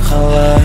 খাওয়া